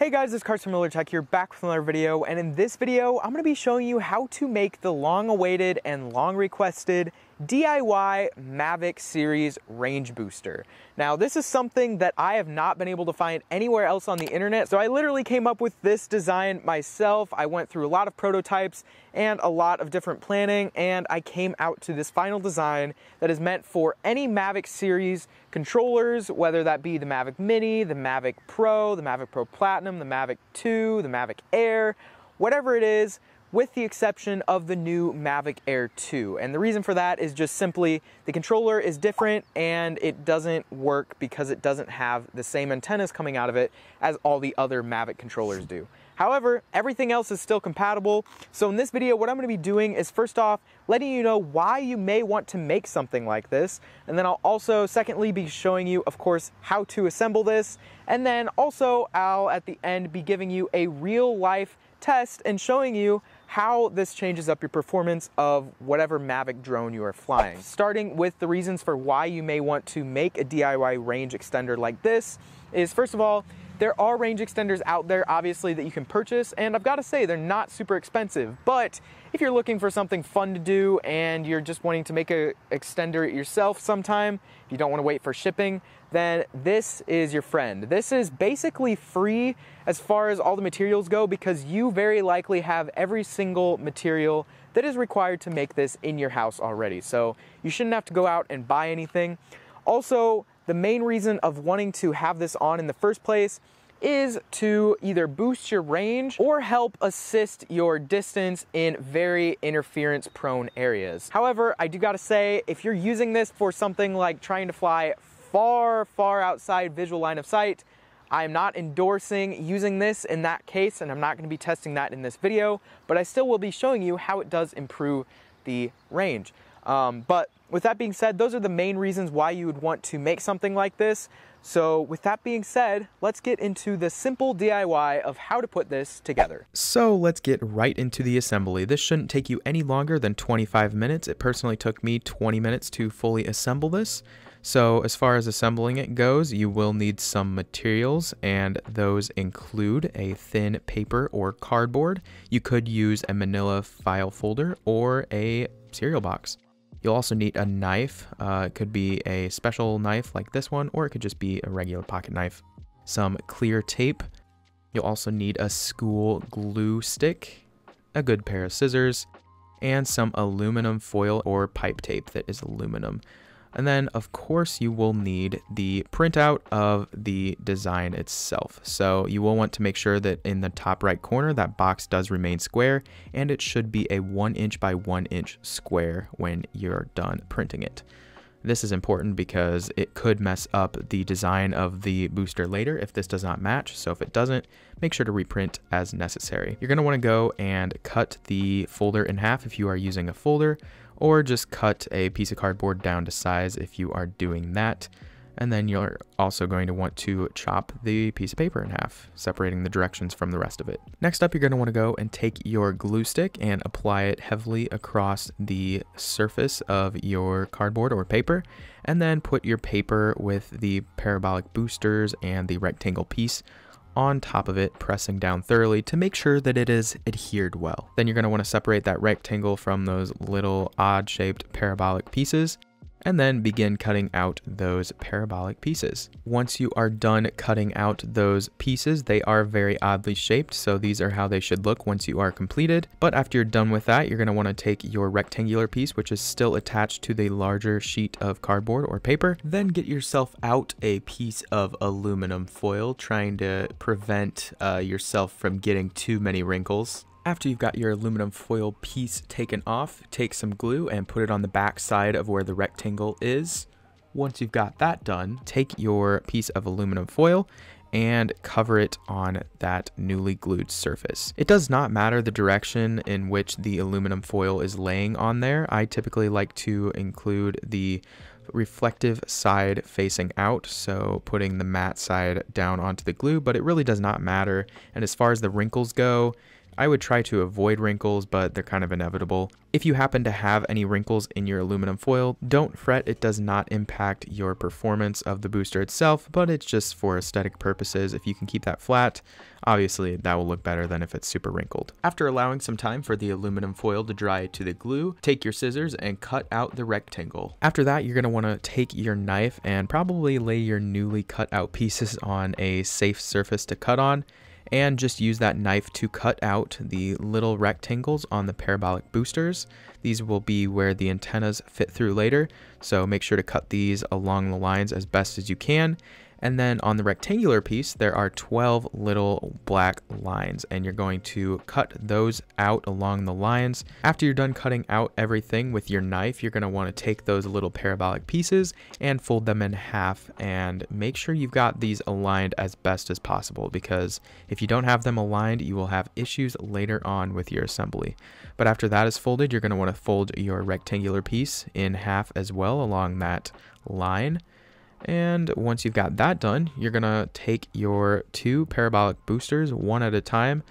Hey guys, it's Carson Miller Tech here, back with another video, and in this video, I'm going to be showing you how to make the long-awaited and long-requested DIY Mavic Series range booster. Now, this is something that I have not been able to find anywhere else on the internet, so I literally came up with this design myself. I went through a lot of prototypes and a lot of different planning, and I came out to this final design that is meant for any Mavic Series controllers, whether that be the Mavic Mini, the Mavic Pro, the Mavic Pro Platinum, the Mavic 2, the Mavic Air, whatever it is, with the exception of the new Mavic Air 2. And the reason for that is just simply the controller is different and it doesn't work because it doesn't have the same antennas coming out of it as all the other Mavic controllers do. However, everything else is still compatible. So in this video, what I'm gonna be doing is first off, letting you know why you may want to make something like this. And then I'll also secondly be showing you, of course, how to assemble this. And then also I'll at the end be giving you a real life test and showing you how this changes up your performance of whatever Mavic drone you are flying. Starting with the reasons for why you may want to make a DIY range extender like this is first of all, there are range extenders out there, obviously, that you can purchase, and I've got to say, they're not super expensive. But if you're looking for something fun to do and you're just wanting to make a extender yourself sometime, you don't want to wait for shipping, then this is your friend. This is basically free as far as all the materials go because you very likely have every single material that is required to make this in your house already. So you shouldn't have to go out and buy anything. Also, the main reason of wanting to have this on in the first place is to either boost your range or help assist your distance in very interference prone areas. However, I do gotta say, if you're using this for something like trying to fly far, far outside visual line of sight, I'm not endorsing using this in that case, and I'm not gonna be testing that in this video, but I still will be showing you how it does improve the range. Um, but with that being said, those are the main reasons why you would want to make something like this. So with that being said, let's get into the simple DIY of how to put this together. So let's get right into the assembly. This shouldn't take you any longer than 25 minutes. It personally took me 20 minutes to fully assemble this. So as far as assembling it goes, you will need some materials and those include a thin paper or cardboard. You could use a manila file folder or a cereal box. You'll also need a knife. Uh, it could be a special knife like this one, or it could just be a regular pocket knife. Some clear tape. You'll also need a school glue stick, a good pair of scissors, and some aluminum foil or pipe tape that is aluminum. And then, of course, you will need the printout of the design itself. So you will want to make sure that in the top right corner, that box does remain square, and it should be a one inch by one inch square when you're done printing it. This is important because it could mess up the design of the booster later if this does not match. So if it doesn't, make sure to reprint as necessary. You're going to want to go and cut the folder in half if you are using a folder or just cut a piece of cardboard down to size if you are doing that. And then you're also going to want to chop the piece of paper in half, separating the directions from the rest of it. Next up, you're going to want to go and take your glue stick and apply it heavily across the surface of your cardboard or paper, and then put your paper with the parabolic boosters and the rectangle piece on top of it, pressing down thoroughly to make sure that it is adhered well. Then you're going to want to separate that rectangle from those little odd shaped parabolic pieces and then begin cutting out those parabolic pieces. Once you are done cutting out those pieces, they are very oddly shaped, so these are how they should look once you are completed. But after you're done with that, you're going to want to take your rectangular piece, which is still attached to the larger sheet of cardboard or paper, then get yourself out a piece of aluminum foil, trying to prevent uh, yourself from getting too many wrinkles. After you've got your aluminum foil piece taken off, take some glue and put it on the back side of where the rectangle is. Once you've got that done, take your piece of aluminum foil and cover it on that newly glued surface. It does not matter the direction in which the aluminum foil is laying on there. I typically like to include the reflective side facing out, so putting the matte side down onto the glue, but it really does not matter. And as far as the wrinkles go, I would try to avoid wrinkles, but they're kind of inevitable. If you happen to have any wrinkles in your aluminum foil, don't fret, it does not impact your performance of the booster itself, but it's just for aesthetic purposes. If you can keep that flat, obviously that will look better than if it's super wrinkled. After allowing some time for the aluminum foil to dry to the glue, take your scissors and cut out the rectangle. After that, you're going to want to take your knife and probably lay your newly cut out pieces on a safe surface to cut on and just use that knife to cut out the little rectangles on the parabolic boosters. These will be where the antennas fit through later, so make sure to cut these along the lines as best as you can and then on the rectangular piece, there are 12 little black lines and you're going to cut those out along the lines. After you're done cutting out everything with your knife, you're going to want to take those little parabolic pieces and fold them in half and make sure you've got these aligned as best as possible because if you don't have them aligned, you will have issues later on with your assembly. But after that is folded, you're going to want to fold your rectangular piece in half as well along that line. And once you've got that done, you're going to take your two parabolic boosters one at a time.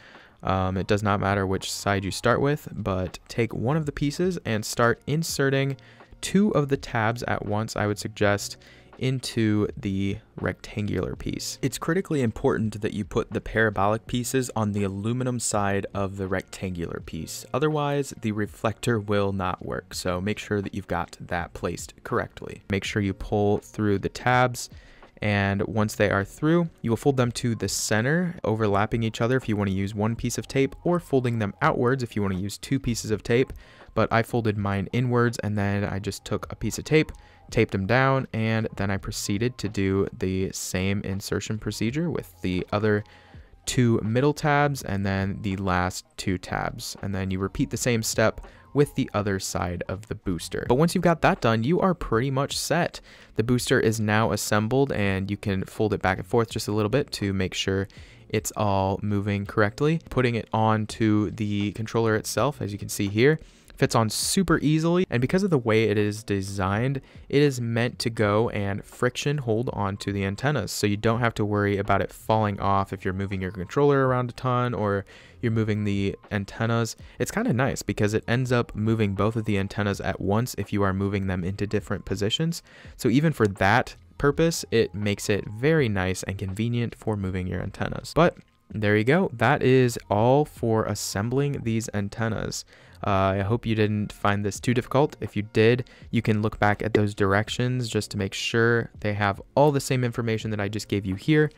Um, it does not matter which side you start with, but take one of the pieces and start inserting two of the tabs at once, I would suggest into the rectangular piece. It's critically important that you put the parabolic pieces on the aluminum side of the rectangular piece. Otherwise, the reflector will not work. So make sure that you've got that placed correctly. Make sure you pull through the tabs and once they are through, you will fold them to the center, overlapping each other if you want to use one piece of tape, or folding them outwards if you want to use two pieces of tape. But I folded mine inwards and then I just took a piece of tape taped them down, and then I proceeded to do the same insertion procedure with the other two middle tabs and then the last two tabs. And then you repeat the same step with the other side of the booster. But once you've got that done, you are pretty much set. The booster is now assembled and you can fold it back and forth just a little bit to make sure it's all moving correctly. Putting it onto the controller itself, as you can see here, fits on super easily, and because of the way it is designed, it is meant to go and friction hold on to the antennas, so you don't have to worry about it falling off if you're moving your controller around a ton or you're moving the antennas. It's kind of nice because it ends up moving both of the antennas at once if you are moving them into different positions. So even for that purpose, it makes it very nice and convenient for moving your antennas. But there you go. That is all for assembling these antennas. Uh, I hope you didn't find this too difficult. If you did, you can look back at those directions just to make sure they have all the same information that I just gave you here.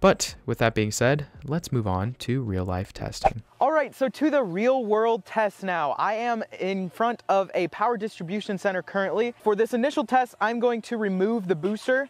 But with that being said, let's move on to real life testing. All right, so to the real world test now. I am in front of a power distribution center currently. For this initial test, I'm going to remove the booster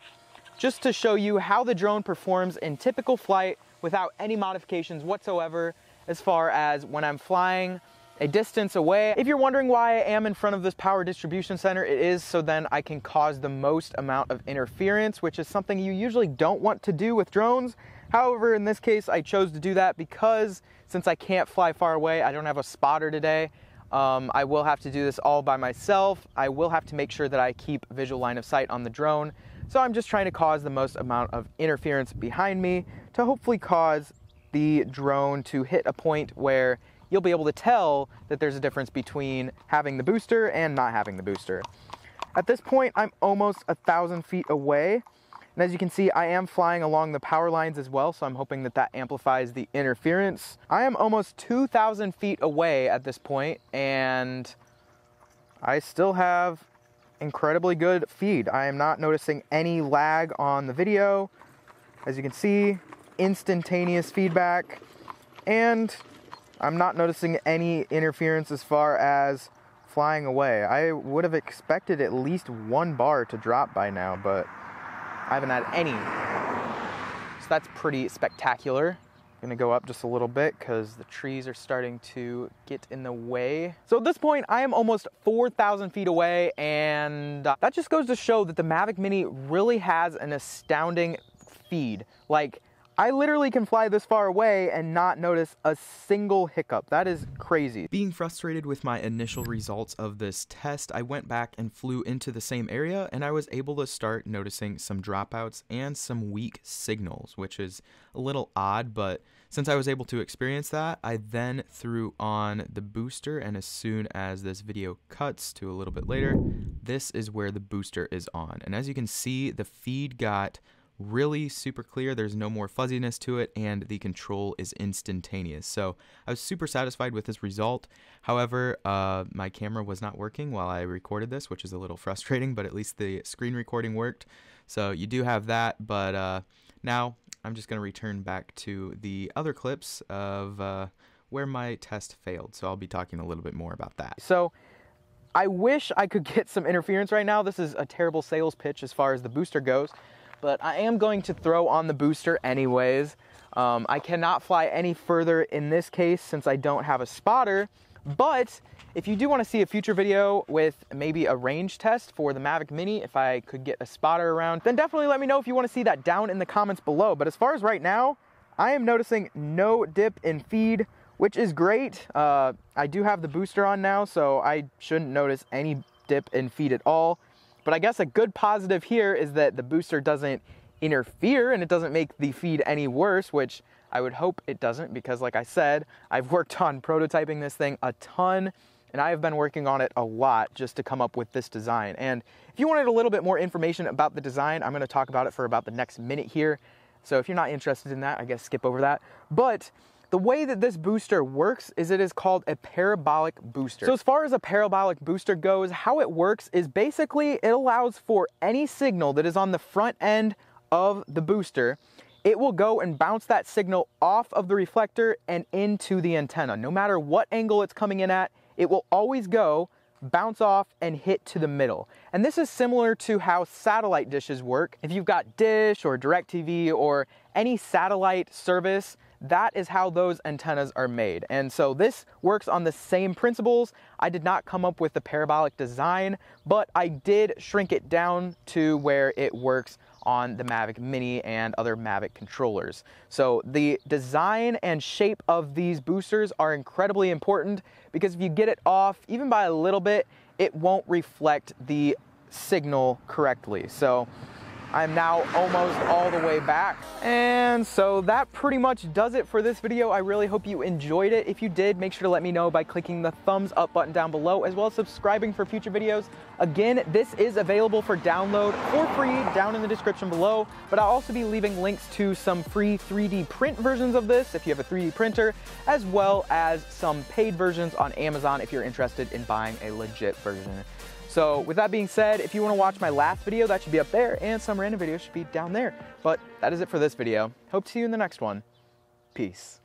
just to show you how the drone performs in typical flight without any modifications whatsoever as far as when I'm flying a distance away. If you're wondering why I am in front of this power distribution center, it is so then I can cause the most amount of interference, which is something you usually don't want to do with drones. However, in this case, I chose to do that because since I can't fly far away, I don't have a spotter today. Um, I will have to do this all by myself. I will have to make sure that I keep visual line of sight on the drone. So I'm just trying to cause the most amount of interference behind me to hopefully cause the drone to hit a point where you'll be able to tell that there's a difference between having the booster and not having the booster. At this point, I'm almost a thousand feet away. And as you can see, I am flying along the power lines as well, so I'm hoping that that amplifies the interference. I am almost 2,000 feet away at this point, and I still have incredibly good feed. I am not noticing any lag on the video. As you can see, instantaneous feedback, and I'm not noticing any interference as far as flying away. I would have expected at least one bar to drop by now, but I haven't had any. So that's pretty spectacular. I'm gonna go up just a little bit because the trees are starting to get in the way. So at this point, I am almost 4,000 feet away, and uh, that just goes to show that the Mavic Mini really has an astounding feed. Like, I literally can fly this far away and not notice a single hiccup. That is crazy. Being frustrated with my initial results of this test, I went back and flew into the same area and I was able to start noticing some dropouts and some weak signals, which is a little odd, but since I was able to experience that, I then threw on the booster, and as soon as this video cuts to a little bit later, this is where the booster is on. And as you can see, the feed got really super clear. There's no more fuzziness to it, and the control is instantaneous. So I was super satisfied with this result. However, uh, my camera was not working while I recorded this, which is a little frustrating, but at least the screen recording worked. So you do have that, but uh, now I'm just going to return back to the other clips of uh, where my test failed. So I'll be talking a little bit more about that. So I wish I could get some interference right now. This is a terrible sales pitch as far as the booster goes but I am going to throw on the booster anyways. Um, I cannot fly any further in this case since I don't have a spotter, but if you do want to see a future video with maybe a range test for the Mavic Mini, if I could get a spotter around, then definitely let me know if you want to see that down in the comments below. But as far as right now, I am noticing no dip in feed, which is great. Uh, I do have the booster on now, so I shouldn't notice any dip in feed at all. But I guess a good positive here is that the booster doesn't interfere and it doesn't make the feed any worse, which I would hope it doesn't because like I said, I've worked on prototyping this thing a ton and I have been working on it a lot just to come up with this design. And if you wanted a little bit more information about the design, I'm gonna talk about it for about the next minute here. So if you're not interested in that, I guess skip over that. But the way that this booster works is it is called a parabolic booster. So as far as a parabolic booster goes, how it works is basically it allows for any signal that is on the front end of the booster, it will go and bounce that signal off of the reflector and into the antenna. No matter what angle it's coming in at, it will always go, bounce off, and hit to the middle. And this is similar to how satellite dishes work. If you've got Dish or DirecTV or any satellite service, that is how those antennas are made. And so this works on the same principles. I did not come up with the parabolic design, but I did shrink it down to where it works on the Mavic Mini and other Mavic controllers. So the design and shape of these boosters are incredibly important because if you get it off, even by a little bit, it won't reflect the signal correctly. So I'm now almost all the way back. And so that pretty much does it for this video. I really hope you enjoyed it. If you did, make sure to let me know by clicking the thumbs up button down below, as well as subscribing for future videos. Again, this is available for download for free down in the description below, but I'll also be leaving links to some free 3D print versions of this if you have a 3D printer, as well as some paid versions on Amazon if you're interested in buying a legit version. So with that being said, if you want to watch my last video, that should be up there, and some random videos should be down there. But that is it for this video. Hope to see you in the next one. Peace.